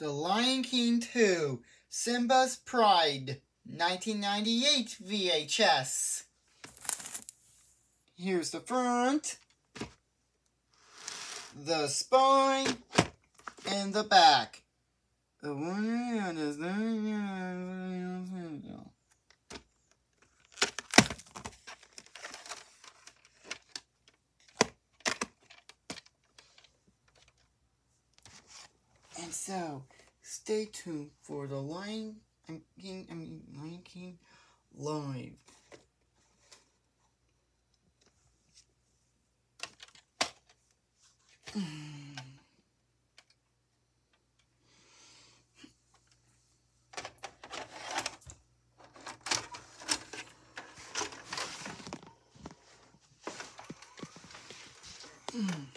The Lion King 2 Simba's Pride 1998 VHS. Here's the front, the spine, and the back. The one so, stay tuned for the Lion King, I mean, Lion King live. Mm.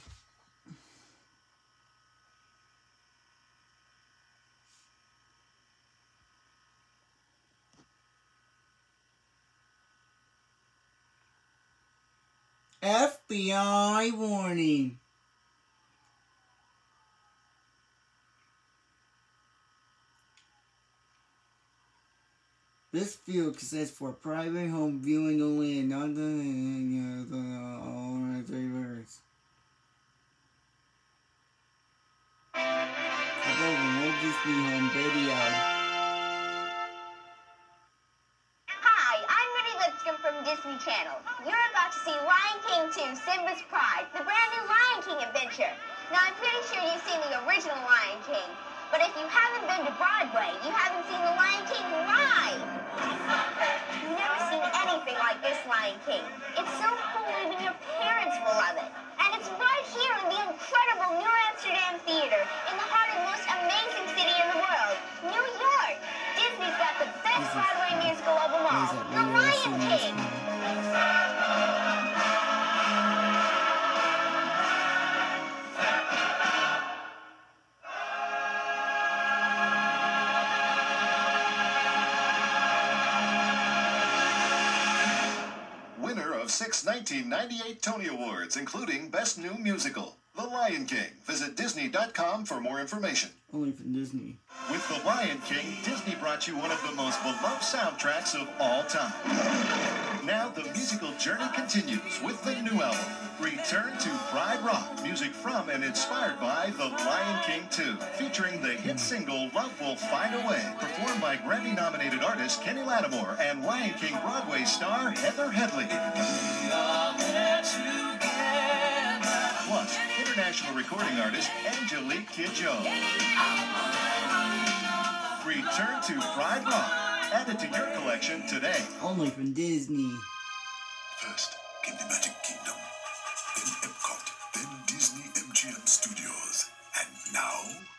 FBI warning. This view exists for private home viewing only and not the Adventure. Now, I'm pretty sure you've seen the original Lion King, but if you haven't been to Broadway, you haven't seen the Lion King live. You've never seen anything like this Lion King. It's so cool, even your parents will love it. And it's right here in the incredible New Amsterdam Theater, in the heart of the most amazing city in the world, New York. Disney's got the best Broadway musical of them all, The Lion King. Winner of six 1998 Tony Awards, including Best New Musical, The Lion King. Visit Disney.com for more information. Only from Disney. With The Lion King, Disney brought you one of the most beloved soundtracks of all time. Now the musical journey continues with the new album, Return to Pride Rock, music from and inspired by The Lion King 2, featuring the hit single Love Will Find a Way, performed by Grammy-nominated artist Kenny Lattimore and Lion King Broadway star Heather Headley. Plus, international recording artist Angelique Kidjo. Return to Pride Rock. Add it to your collection today. Only from Disney. First came the Magic Kingdom, then Epcot, then Disney MGM Studios, and now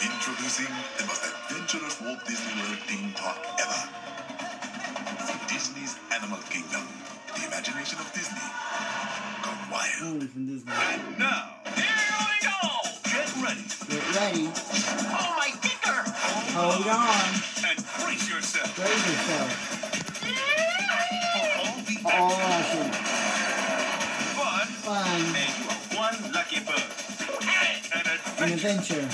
introducing the most adventurous Walt Disney World theme park ever. Disney's Animal Kingdom, the imagination of Disney, gone wild. From Disney. And now, here we go! Get ready. Get ready. Oh, my kicker! Hold on. And brace yourself. Brace yourself. For all the All action, action. fun, Fun. and you are one lucky bird. An An adventure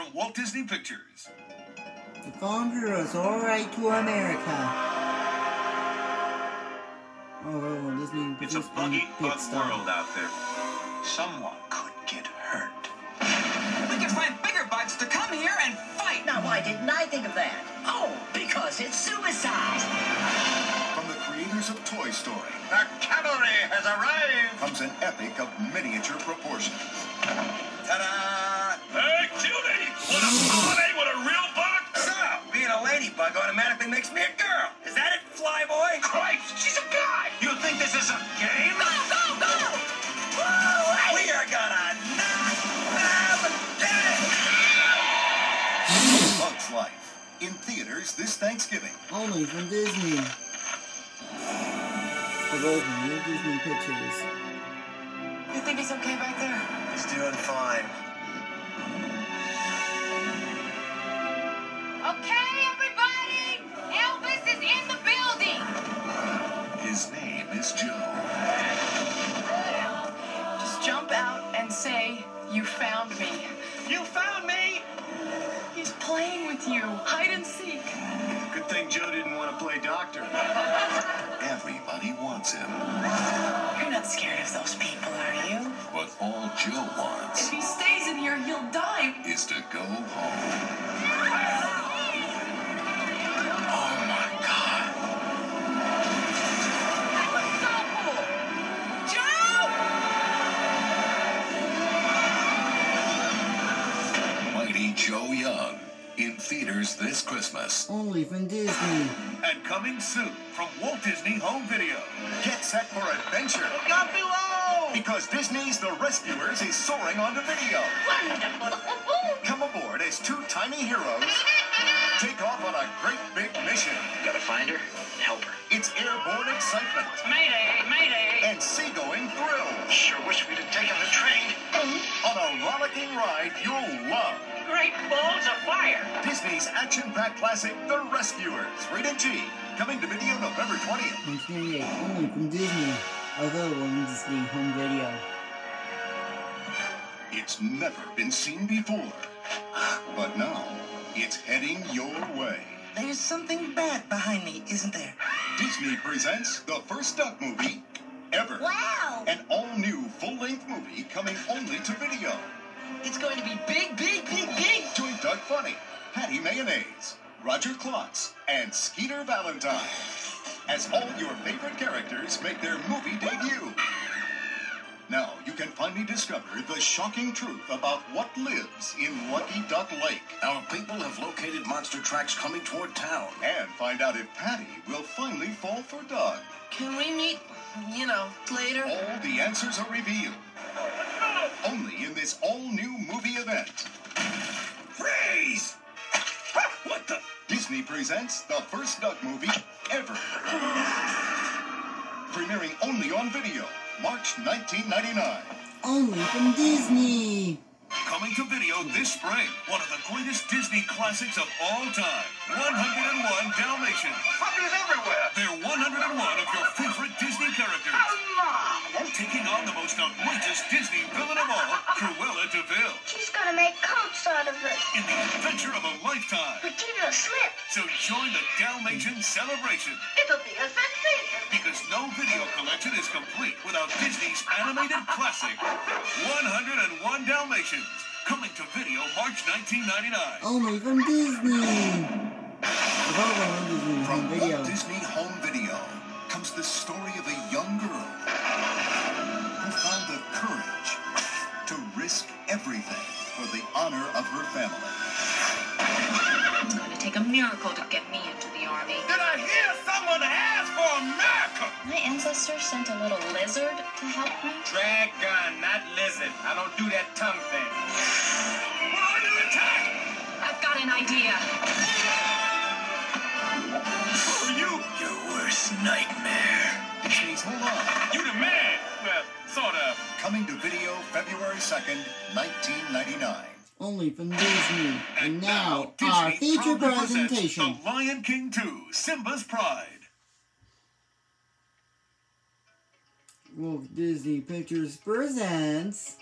from Walt Disney Pictures. The founder is alright to America. Oh, well, Disney It's a buggy, Pit bug world out there. Someone could get hurt. We can find bigger bugs to come here and fight. Now, why didn't I think of that? Oh, because it's suicide. From the creators of Toy Story The cavalry has arrived! comes an epic of miniature proportions. In theaters this Thanksgiving. Only from Disney. For those from New Disney Pictures. You think he's okay back there? He's doing fine. Doctor. Everybody wants him. You're not scared of those people, are you? But all Joe wants. If he stays in here, he'll die. is to go home. Oh my God. That was so cool! Joe! Mighty Joe Young. In theaters this Christmas. Only from Disney. And coming soon from Walt Disney Home Video. Get set for adventure. Got below! Because Disney's The Rescuers is soaring onto video. Wonderful. Come aboard as two tiny heroes take off on a great big mission. Gotta find her, and help her. It's airborne excitement Mayday, mayday! and seagoing thrill Sure on a rollicking ride you'll love. Great balls of fire! Disney's action-packed classic, The Rescuers, rated G, coming to video November 20th. 1998. Only from Disney. Available on Disney Home Video. It's never been seen before, but now it's heading your way. There's something bad behind me, isn't there? Disney presents the first Doug movie ever. Wow. An all-new full-length movie coming only to video. It's going to be big, big, big, big. Join Doug Funnie, Patty Mayonnaise, Roger Klotz, and Skeeter Valentine as all your favorite characters make their movie debut. Now you can finally discover the shocking truth about what lives in Lucky Doug Lake Our people have located monster tracks coming toward town. and find out if Patty will finally fall for Doug. Can we meet, you know, later? All the answers are revealed. Only in this all-new movie event. Freeze! What the? Disney presents the first Duck movie ever. Premiering only on video, March 1999. Only from Disney. Coming to video this spring, one of the greatest Disney classics of all time 101 Dalmatians. Puppies everywhere! They're 101 of your favorite Disney characters. Taking on the most outrageous Disney villain of all, Cruella de Vil, She's gonna make coats out of it. in the adventure of a lifetime. But give it a slip. So join the Dalmatian celebration. It'll be a sensation. Because no video collection is complete without Disney's animated classic, 101 Dalmatians. Coming to video March 1999. Only from Disney. Available on Disney Home From Video. Walt Disney Home Video comes the story of a young girl who found the courage to risk everything for the honor of her family. It's going to take a miracle to get me into the army. Did I hear someone ask for America? My ancestors sent a little lizard to help me. Dragon, not lizard. I don't do that tongue thing. We're under attack! I've got an idea. Who are you? Your worst nightmare. Disney's Hold On, You the man. Well, sort of. coming to video February 2nd, 1999. Only from Disney. And now, Disney our feature presentation. The Lion King 2, Simba's Pride. Walt Disney Pictures presents